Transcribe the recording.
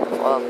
我